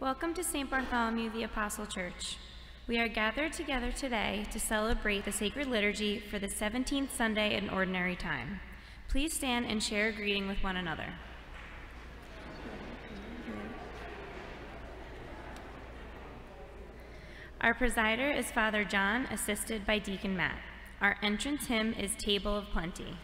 Welcome to St. Bartholomew the Apostle Church. We are gathered together today to celebrate the sacred liturgy for the 17th Sunday in Ordinary Time. Please stand and share a greeting with one another. Our presider is Father John, assisted by Deacon Matt. Our entrance hymn is Table of Plenty.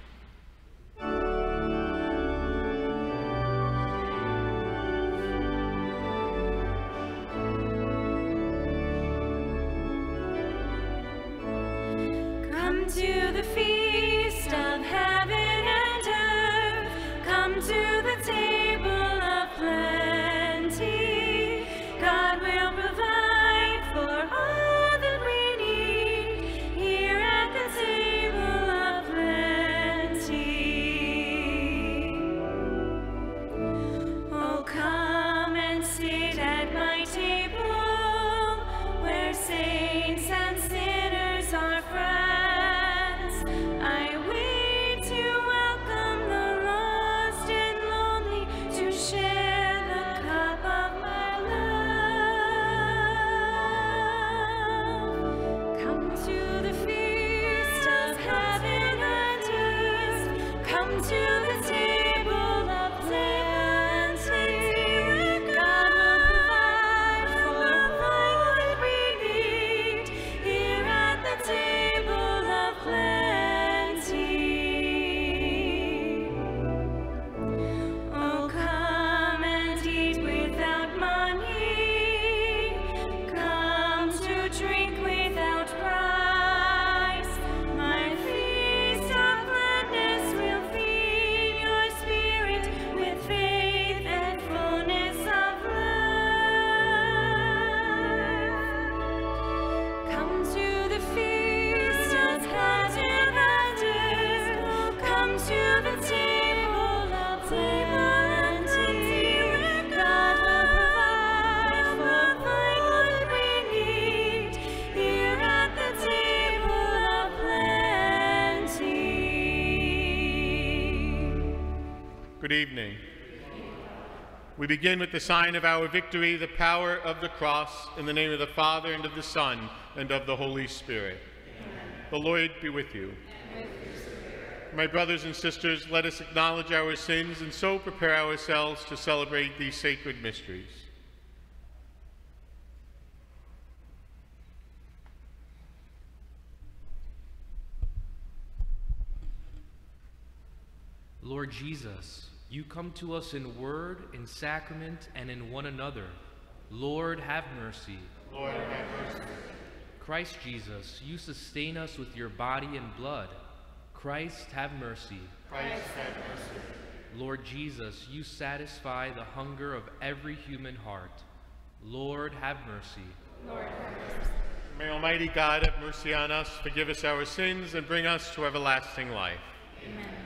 We begin with the sign of our victory, the power of the cross, in the name of the Father, and of the Son, and of the Holy Spirit. The Lord be with you. My brothers and sisters, let us acknowledge our sins and so prepare ourselves to celebrate these sacred mysteries. Lord Jesus, you come to us in word, in sacrament, and in one another. Lord, have mercy. Lord, have mercy. Christ Jesus, you sustain us with your body and blood. Christ, have mercy. Christ, have mercy. Lord Jesus, you satisfy the hunger of every human heart. Lord, have mercy. May Almighty God have mercy on us, forgive us our sins, and bring us to everlasting life. Glory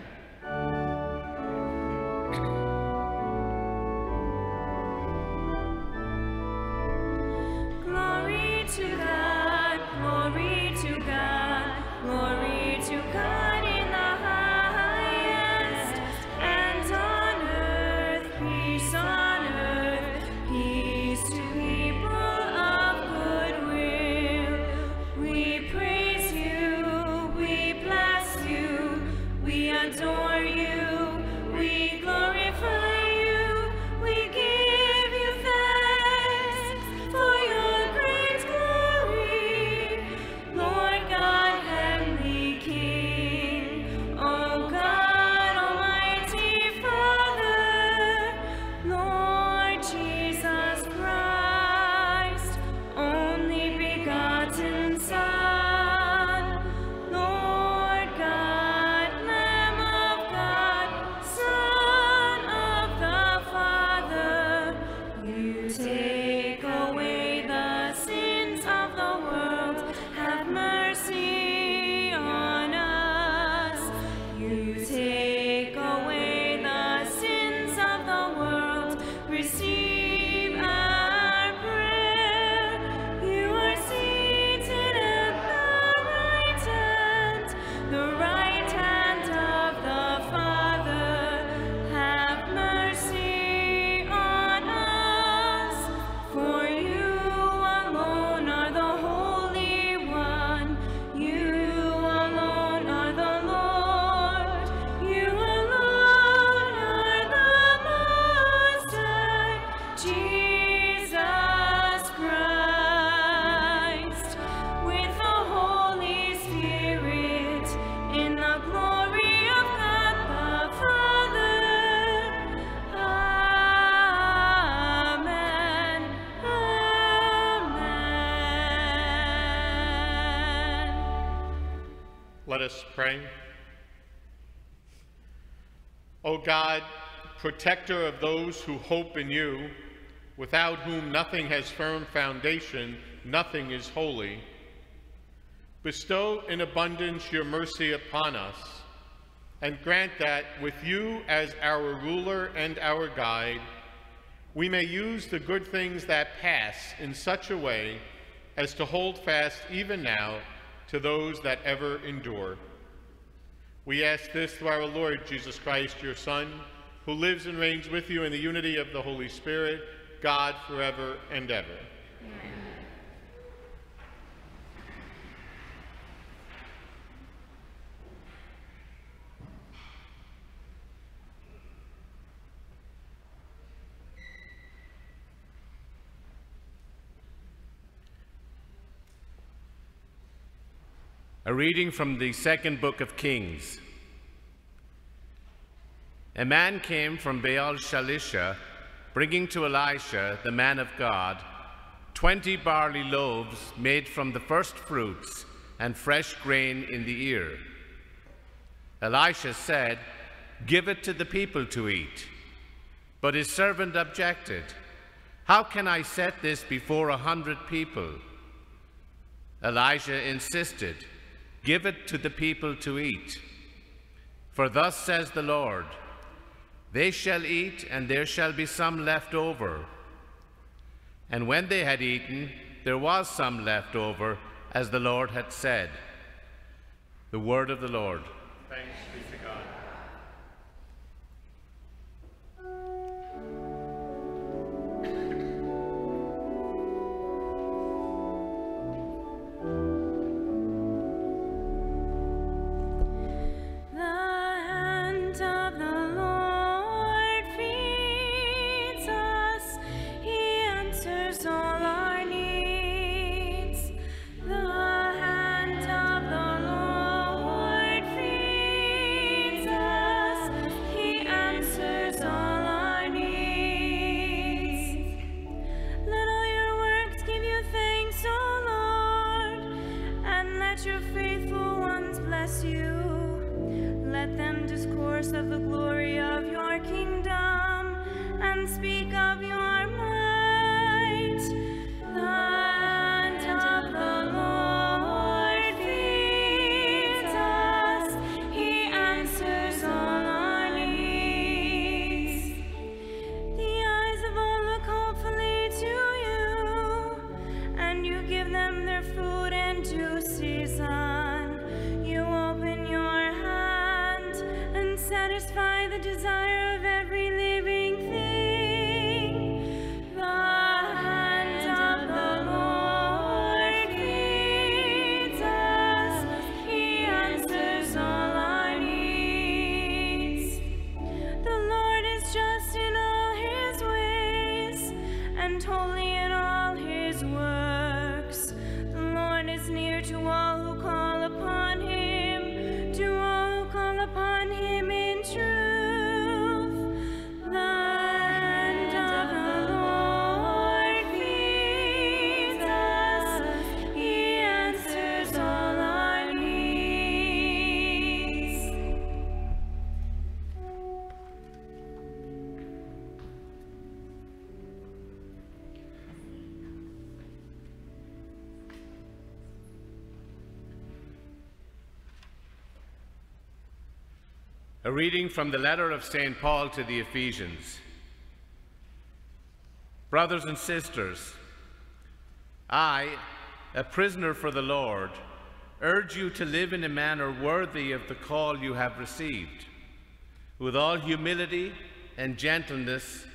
us pray. O God, protector of those who hope in you, without whom nothing has firm foundation, nothing is holy, bestow in abundance your mercy upon us, and grant that with you as our ruler and our guide, we may use the good things that pass in such a way as to hold fast even now to those that ever endure. We ask this through our Lord Jesus Christ, your Son, who lives and reigns with you in the unity of the Holy Spirit, God forever and ever. Amen. A reading from the second book of Kings. A man came from Baal Shalisha, bringing to Elisha, the man of God, twenty barley loaves made from the first fruits and fresh grain in the ear. Elisha said, Give it to the people to eat. But his servant objected, How can I set this before a hundred people? Elijah insisted, Give it to the people to eat. For thus says the Lord, They shall eat, and there shall be some left over. And when they had eaten, there was some left over, as the Lord had said. The word of the Lord. Thanks be A reading from the letter of St. Paul to the Ephesians. Brothers and sisters, I, a prisoner for the Lord, urge you to live in a manner worthy of the call you have received, with all humility and gentleness,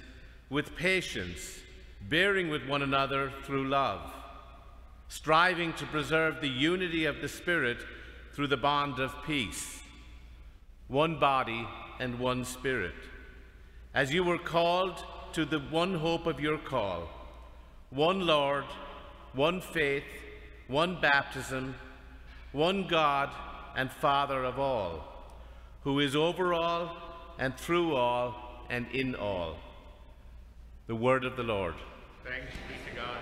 with patience, bearing with one another through love, striving to preserve the unity of the Spirit through the bond of peace one body and one spirit. As you were called to the one hope of your call, one Lord, one faith, one baptism, one God and Father of all, who is over all and through all and in all. The word of the Lord. Thanks be to God.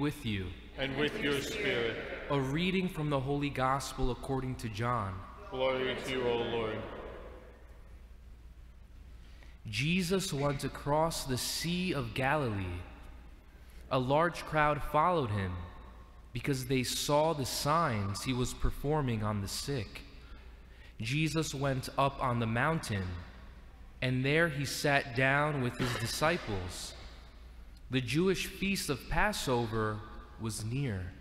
With you. and with your spirit. A reading from the Holy Gospel according to John. Glory to you, O Lord. Jesus went across the Sea of Galilee. A large crowd followed him because they saw the signs he was performing on the sick. Jesus went up on the mountain, and there he sat down with his disciples. The Jewish feast of Passover was near.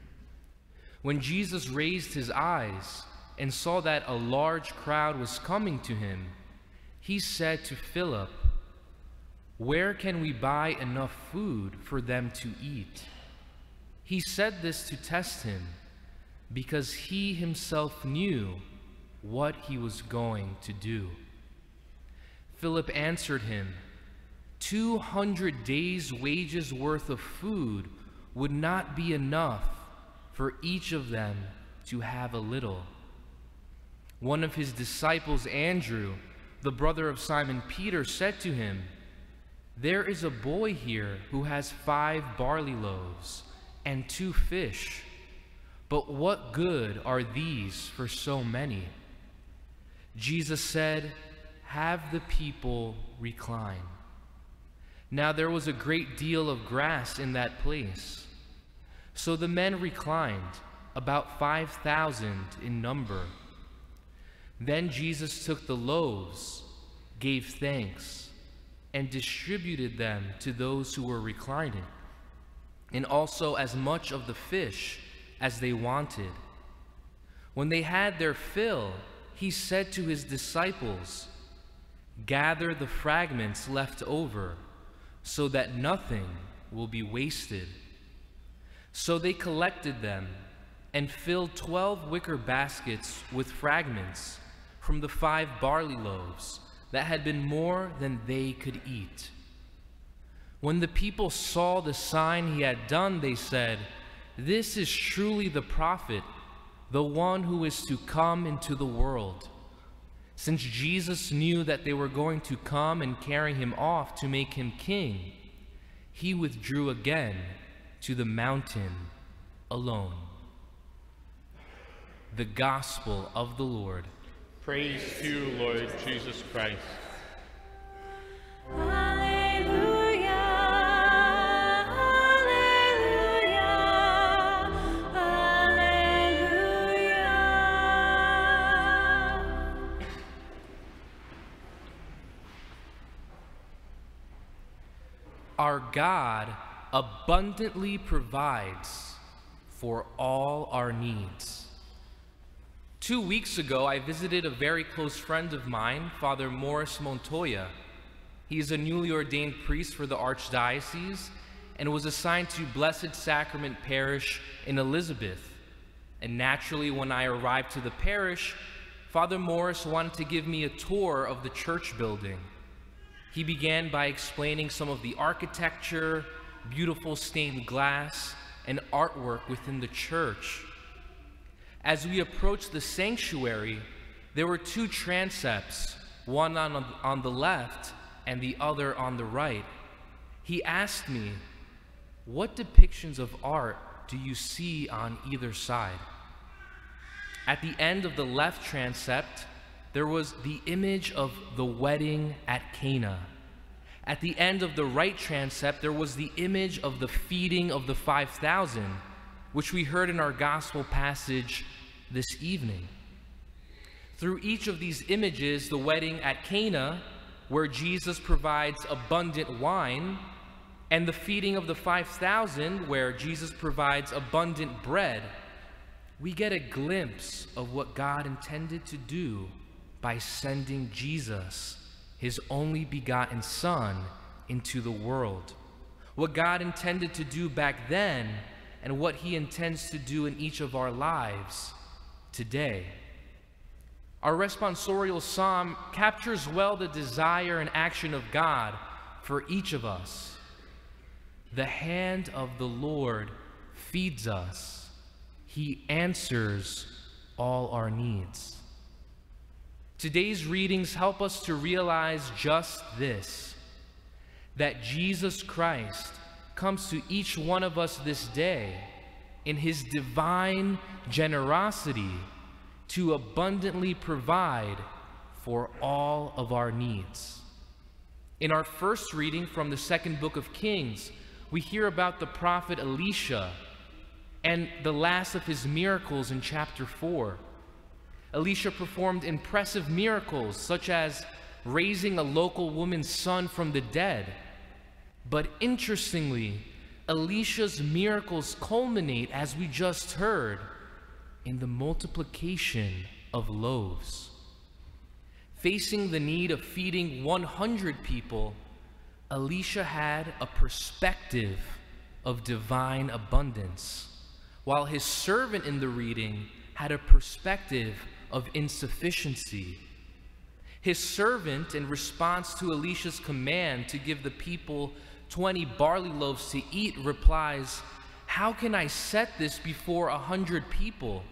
When Jesus raised his eyes and saw that a large crowd was coming to him, he said to Philip, Where can we buy enough food for them to eat? He said this to test him, because he himself knew what he was going to do. Philip answered him, Two hundred days' wages worth of food would not be enough for each of them to have a little. One of his disciples, Andrew, the brother of Simon Peter, said to him, There is a boy here who has five barley loaves and two fish. But what good are these for so many? Jesus said, Have the people recline. Now there was a great deal of grass in that place. So the men reclined, about 5,000 in number. Then Jesus took the loaves, gave thanks, and distributed them to those who were reclining, and also as much of the fish as they wanted. When they had their fill, he said to his disciples, Gather the fragments left over, so that nothing will be wasted. So they collected them and filled twelve wicker baskets with fragments from the five barley loaves that had been more than they could eat. When the people saw the sign he had done, they said, This is truly the prophet, the one who is to come into the world. Since Jesus knew that they were going to come and carry him off to make him king, he withdrew again to the mountain alone. The Gospel of the Lord. Praise to you, Lord Jesus Christ. God abundantly provides for all our needs. Two weeks ago, I visited a very close friend of mine, Father Morris Montoya. He is a newly ordained priest for the Archdiocese and was assigned to Blessed Sacrament Parish in Elizabeth. And naturally, when I arrived to the parish, Father Morris wanted to give me a tour of the church building. He began by explaining some of the architecture, beautiful stained glass, and artwork within the church. As we approached the sanctuary, there were two transepts, one on, on the left and the other on the right. He asked me, What depictions of art do you see on either side? At the end of the left transept, there was the image of the wedding at Cana. At the end of the right transept, there was the image of the feeding of the 5,000, which we heard in our gospel passage this evening. Through each of these images, the wedding at Cana, where Jesus provides abundant wine, and the feeding of the 5,000, where Jesus provides abundant bread, we get a glimpse of what God intended to do by sending Jesus, his only begotten Son, into the world. What God intended to do back then, and what he intends to do in each of our lives today. Our responsorial psalm captures well the desire and action of God for each of us. The hand of the Lord feeds us. He answers all our needs. Today's readings help us to realize just this that Jesus Christ comes to each one of us this day in his divine generosity to abundantly provide for all of our needs. In our first reading from the second book of Kings, we hear about the prophet Elisha and the last of his miracles in chapter 4. Elisha performed impressive miracles such as raising a local woman's son from the dead. But interestingly, Elisha's miracles culminate, as we just heard, in the multiplication of loaves. Facing the need of feeding 100 people, Elisha had a perspective of divine abundance, while his servant in the reading had a perspective of insufficiency. His servant, in response to Elisha's command to give the people 20 barley loaves to eat, replies, How can I set this before a hundred people?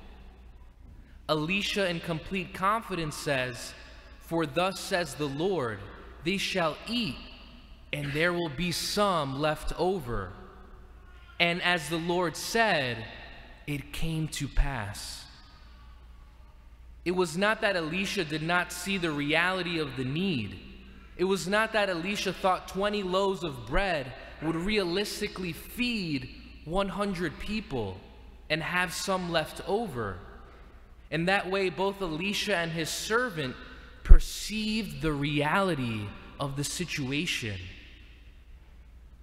Elisha, in complete confidence, says, For thus says the Lord, they shall eat, and there will be some left over. And as the Lord said, it came to pass. It was not that Elisha did not see the reality of the need. It was not that Elisha thought 20 loaves of bread would realistically feed 100 people and have some left over. In that way, both Elisha and his servant perceived the reality of the situation.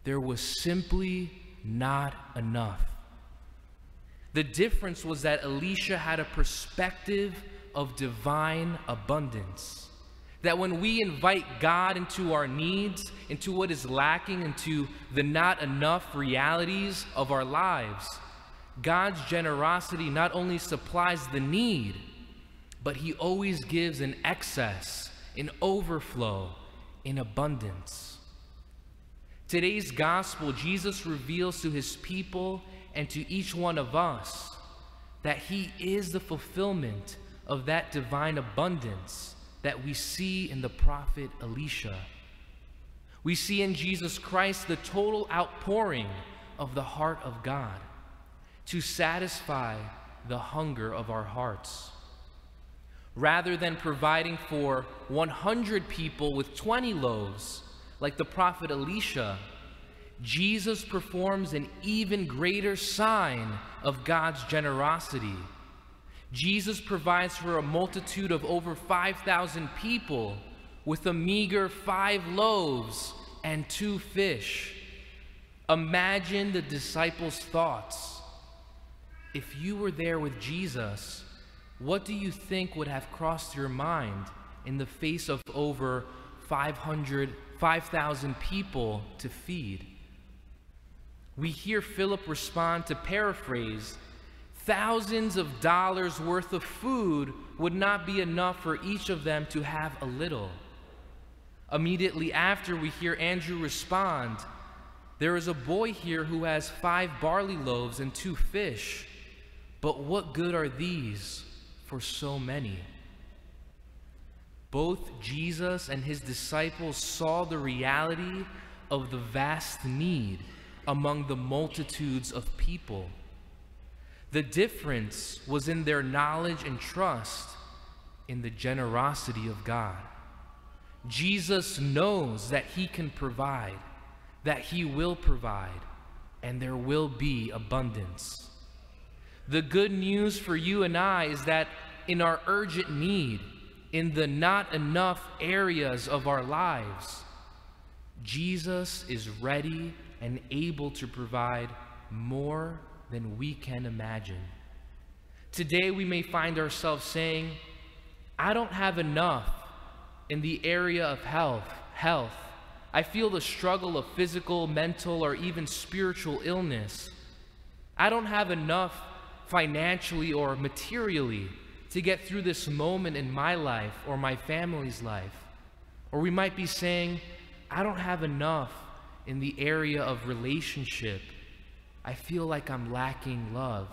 There was simply not enough. The difference was that Elisha had a perspective of divine abundance. That when we invite God into our needs, into what is lacking, into the not enough realities of our lives, God's generosity not only supplies the need, but He always gives an excess, an overflow, in abundance. Today's gospel, Jesus reveals to His people and to each one of us that He is the fulfillment of that divine abundance that we see in the prophet Elisha. We see in Jesus Christ the total outpouring of the heart of God to satisfy the hunger of our hearts. Rather than providing for 100 people with 20 loaves, like the prophet Elisha, Jesus performs an even greater sign of God's generosity Jesus provides for a multitude of over 5,000 people with a meager five loaves and two fish. Imagine the disciples' thoughts. If you were there with Jesus, what do you think would have crossed your mind in the face of over 500, 5,000 people to feed? We hear Philip respond to paraphrase thousands of dollars worth of food would not be enough for each of them to have a little. Immediately after, we hear Andrew respond There is a boy here who has five barley loaves and two fish, but what good are these for so many? Both Jesus and his disciples saw the reality of the vast need among the multitudes of people. The difference was in their knowledge and trust in the generosity of God. Jesus knows that he can provide, that he will provide, and there will be abundance. The good news for you and I is that in our urgent need, in the not enough areas of our lives, Jesus is ready and able to provide more than we can imagine. Today, we may find ourselves saying, I don't have enough in the area of health, health. I feel the struggle of physical, mental, or even spiritual illness. I don't have enough financially or materially to get through this moment in my life or my family's life. Or we might be saying, I don't have enough in the area of relationship I feel like I'm lacking love.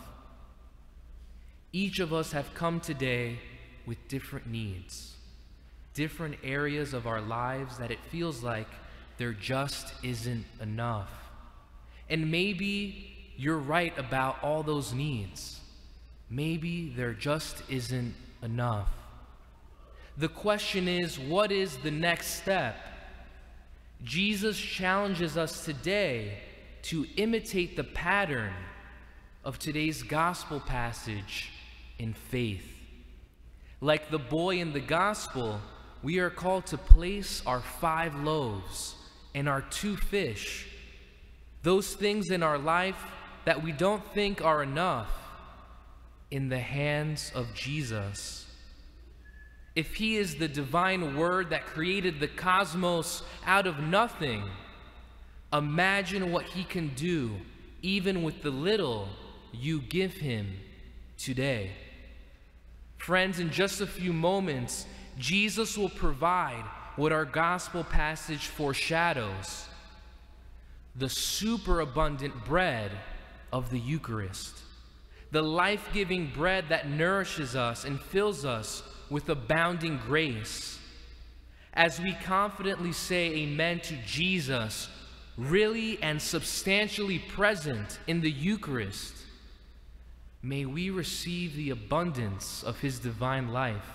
Each of us have come today with different needs, different areas of our lives that it feels like there just isn't enough. And maybe you're right about all those needs. Maybe there just isn't enough. The question is, what is the next step? Jesus challenges us today to imitate the pattern of today's gospel passage in faith. Like the boy in the gospel, we are called to place our five loaves and our two fish, those things in our life that we don't think are enough, in the hands of Jesus. If he is the divine word that created the cosmos out of nothing, imagine what he can do even with the little you give him today. Friends, in just a few moments, Jesus will provide what our gospel passage foreshadows the superabundant bread of the Eucharist, the life giving bread that nourishes us and fills us with abounding grace. As we confidently say amen to Jesus, really and substantially present in the Eucharist, may we receive the abundance of his divine life,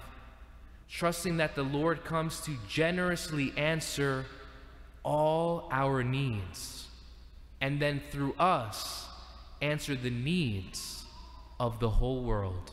trusting that the Lord comes to generously answer all our needs, and then through us, answer the needs of the whole world.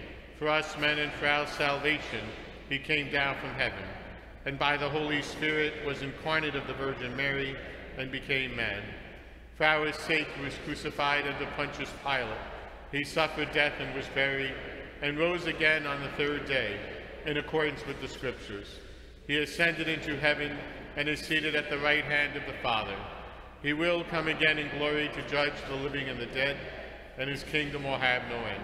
for us men and for our salvation, he came down from heaven, and by the Holy Spirit was incarnate of the Virgin Mary and became man. For our sake he was crucified under Pontius Pilate. He suffered death and was buried, and rose again on the third day, in accordance with the Scriptures. He ascended into heaven and is seated at the right hand of the Father. He will come again in glory to judge the living and the dead, and his kingdom will have no end.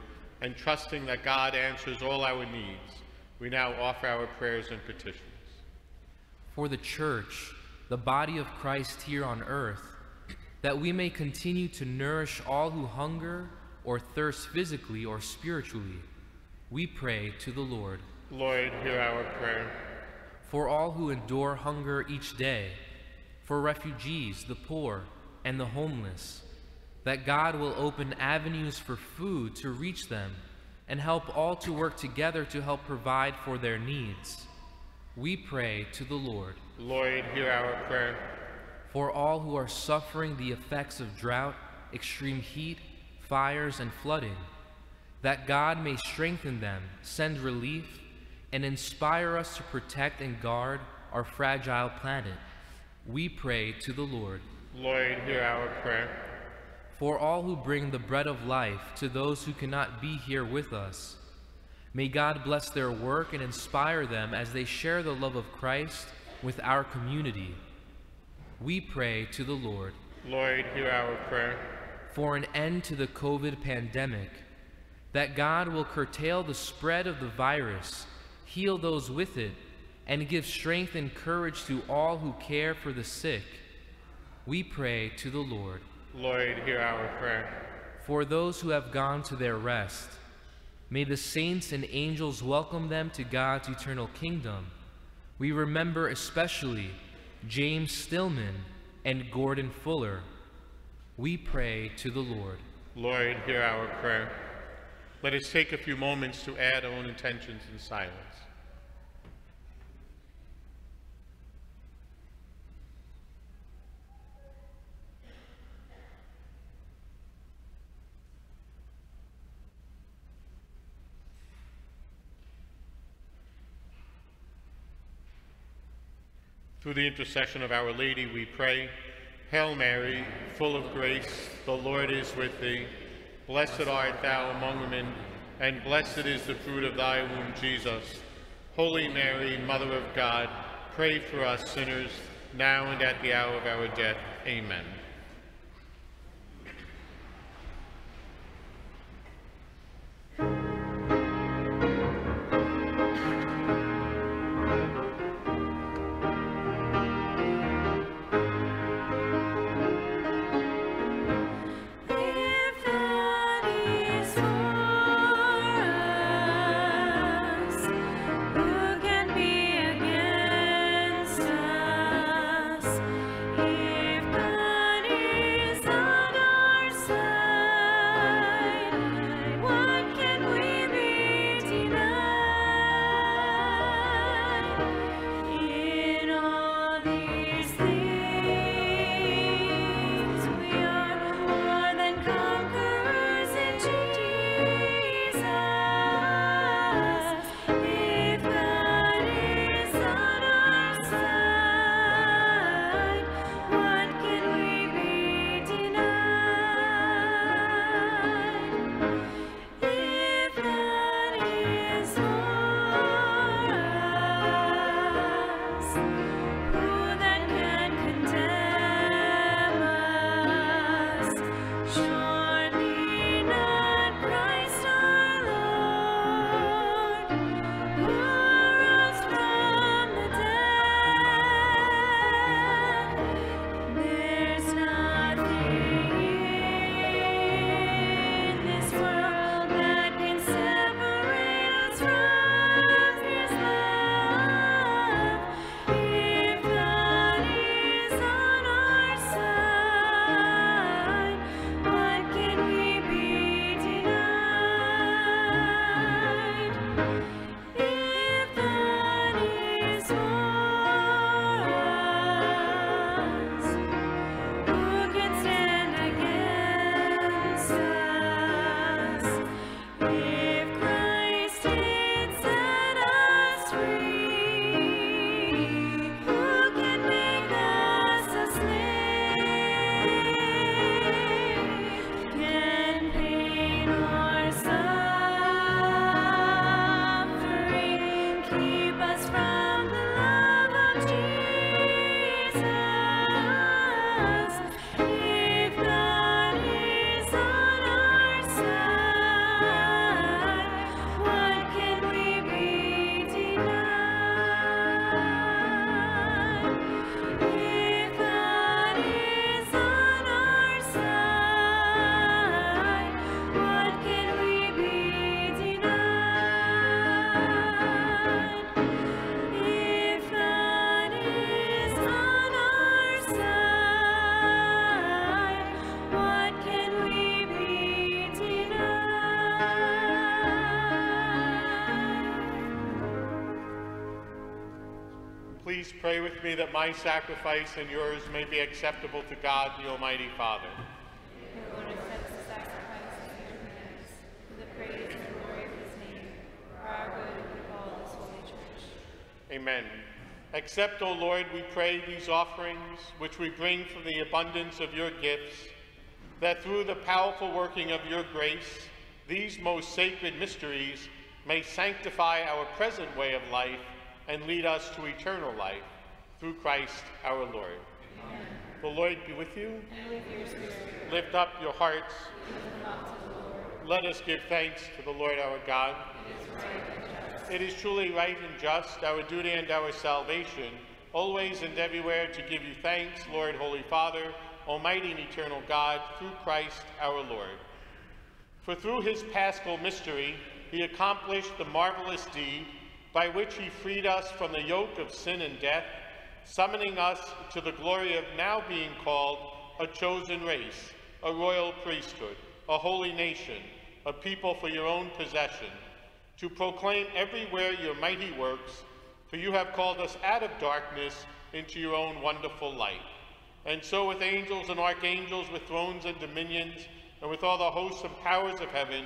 and trusting that God answers all our needs, we now offer our prayers and petitions. For the church, the body of Christ here on earth, that we may continue to nourish all who hunger or thirst physically or spiritually, we pray to the Lord. Lord, hear our prayer. For all who endure hunger each day, for refugees, the poor, and the homeless, that God will open avenues for food to reach them and help all to work together to help provide for their needs. We pray to the Lord. Lord, hear our prayer. For all who are suffering the effects of drought, extreme heat, fires, and flooding, that God may strengthen them, send relief, and inspire us to protect and guard our fragile planet. We pray to the Lord. Lord, hear our prayer for all who bring the bread of life to those who cannot be here with us. May God bless their work and inspire them as they share the love of Christ with our community. We pray to the Lord. Lord, hear our prayer. For an end to the COVID pandemic, that God will curtail the spread of the virus, heal those with it, and give strength and courage to all who care for the sick. We pray to the Lord. Lord, hear our prayer. For those who have gone to their rest, may the saints and angels welcome them to God's eternal kingdom. We remember especially James Stillman and Gordon Fuller. We pray to the Lord. Lord, hear our prayer. Let us take a few moments to add our own intentions in silence. Through the intercession of Our Lady, we pray. Hail Mary, full of grace, the Lord is with thee. Blessed art thou among women, and blessed is the fruit of thy womb, Jesus. Holy Mary, Mother of God, pray for us sinners, now and at the hour of our death. Amen. Please pray with me that my sacrifice and yours may be acceptable to God, the Almighty Father. Amen. Accept, O Lord, we pray, these offerings which we bring from the abundance of your gifts, that through the powerful working of your grace, these most sacred mysteries may sanctify our present way of life and lead us to eternal life. Through Christ our Lord. The Lord be with you. And with your spirit, Lift up your hearts. up to the Lord. Let us give thanks to the Lord our God. It is right. It is truly right and just, our duty and our salvation, always and everywhere to give you thanks, Lord, Holy Father, Almighty and eternal God, through Christ our Lord. For through his paschal mystery, he accomplished the marvelous deed by which he freed us from the yoke of sin and death, summoning us to the glory of now being called a chosen race, a royal priesthood, a holy nation, a people for your own possession, to proclaim everywhere your mighty works, for you have called us out of darkness into your own wonderful light. And so with angels and archangels, with thrones and dominions, and with all the hosts and powers of heaven,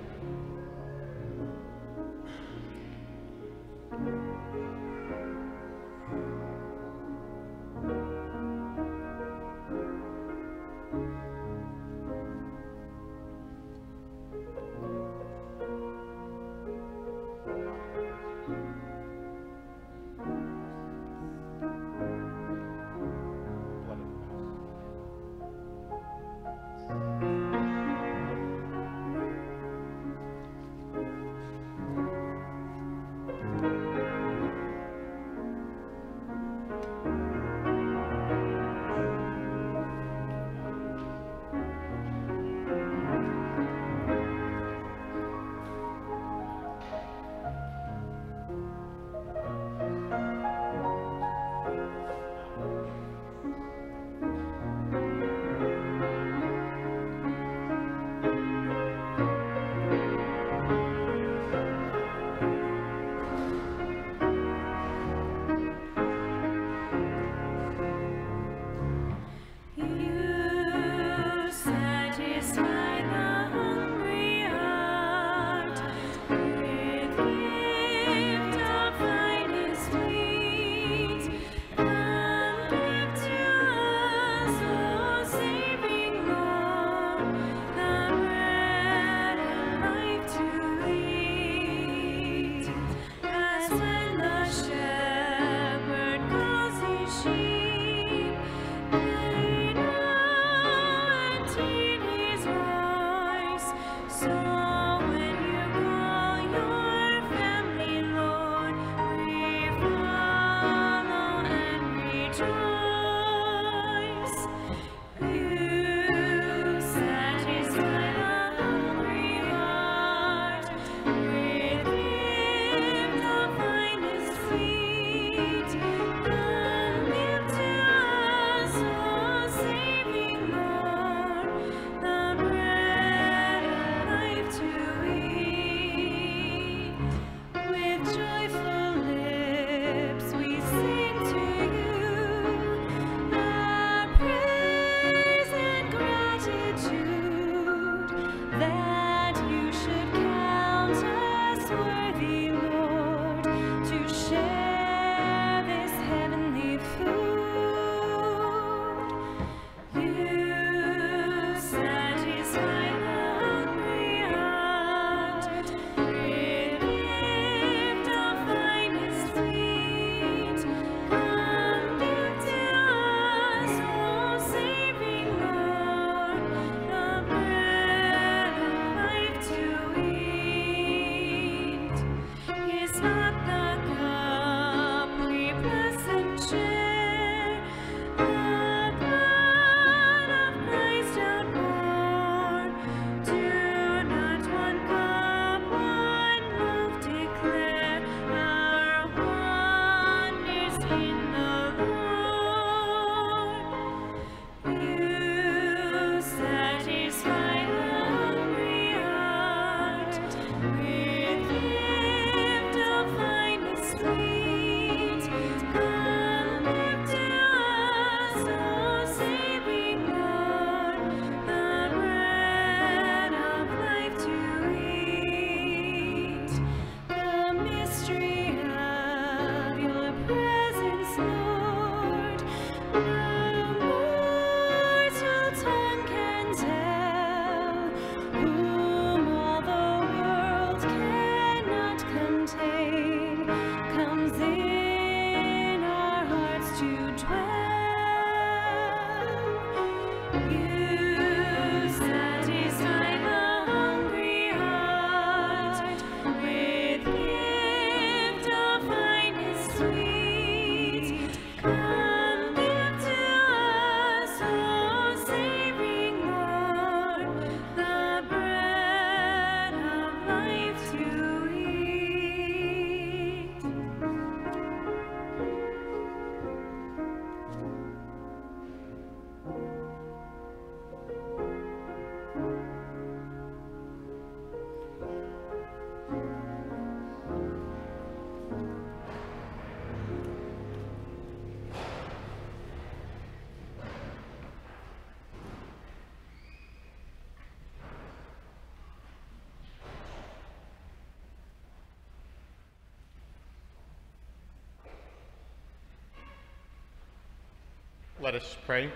Let us pray.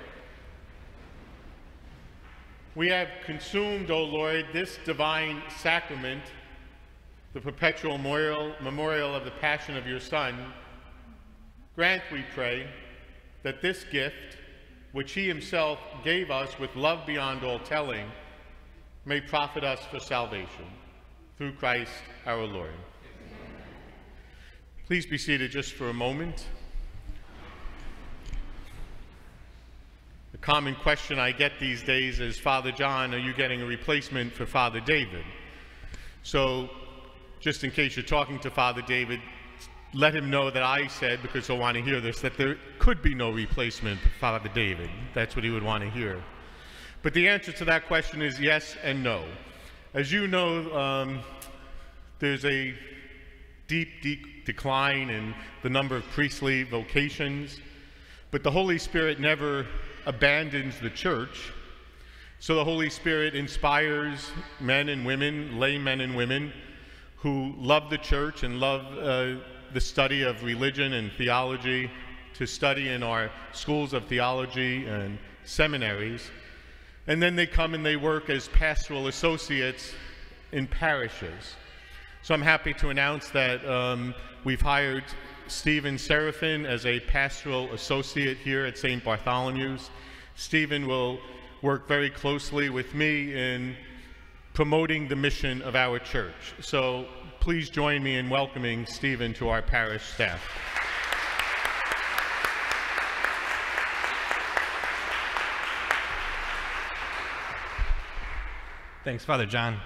We have consumed, O Lord, this divine sacrament, the perpetual memorial, memorial of the passion of your Son. Grant, we pray, that this gift, which he himself gave us with love beyond all telling, may profit us for salvation. Through Christ our Lord. Please be seated just for a moment. Common question I get these days is, Father John, are you getting a replacement for Father David? So, just in case you're talking to Father David, let him know that I said, because he'll want to hear this, that there could be no replacement for Father David. That's what he would want to hear. But the answer to that question is yes and no. As you know, um, there's a deep, deep decline in the number of priestly vocations, but the Holy Spirit never abandons the church. So the Holy Spirit inspires men and women, lay men and women, who love the church and love uh, the study of religion and theology to study in our schools of theology and seminaries. And then they come and they work as pastoral associates in parishes. So I'm happy to announce that um, we've hired Stephen Seraphin as a pastoral associate here at St. Bartholomew's. Stephen will work very closely with me in promoting the mission of our church. So please join me in welcoming Stephen to our parish staff. Thanks, Father John.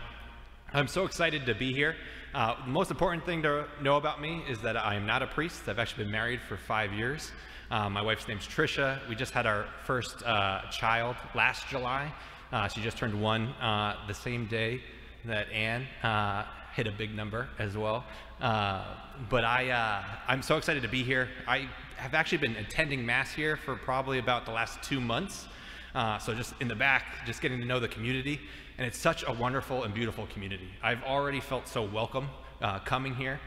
I'm so excited to be here. Uh, the most important thing to know about me is that I am not a priest. I've actually been married for five years. Uh, my wife's name's Trisha. We just had our first uh, child last July. Uh, she just turned one uh, the same day that Anne uh, hit a big number as well. But I, I'm so excited to be here. I have actually been attending Mass here for probably about the last two months. So just in the back, just getting to know the community. And it's such a wonderful and beautiful community. I've already felt so welcome uh, coming here.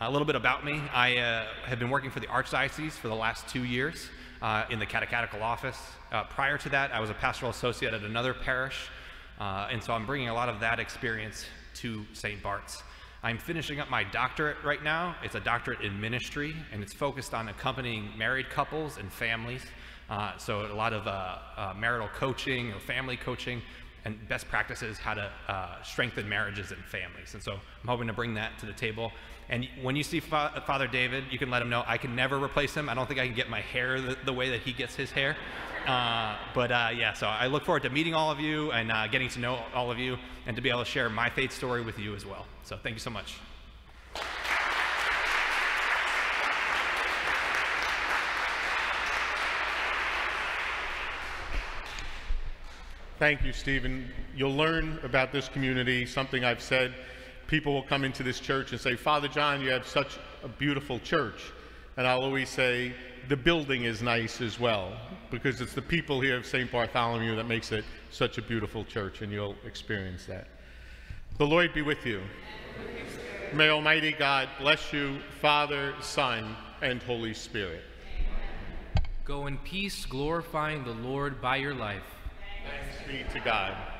A little bit about me I uh, have been working for the Archdiocese for the last two years uh, in the catechetical office. Uh, prior to that, I was a pastoral associate at another parish, uh, and so I'm bringing a lot of that experience to St. Bart's. I'm finishing up my doctorate right now. It's a doctorate in ministry, and it's focused on accompanying married couples and families. Uh, so a lot of uh, uh, marital coaching or family coaching and best practices how to uh, strengthen marriages and families. And so I'm hoping to bring that to the table. And when you see Fa- Father David, you can let him know I can never replace him. I don't think I can get my hair the, the way that he gets his hair. Uh, but uh, yeah, so I look forward to meeting all of you and uh, getting to know all of you and to be able to share my faith story with you as well. So thank you so much. Thank you, Stephen. You'll learn about this community, something I've said. People will come into this church and say, Father John, you have such a beautiful church. And I'll always say, the building is nice as well, because it's the people here of St. Bartholomew that makes it such a beautiful church, and you'll experience that. The Lord be with you. May Almighty God bless you, Father, Son, and Holy Spirit. Go in peace, glorifying the Lord by your life. Thanks be to God.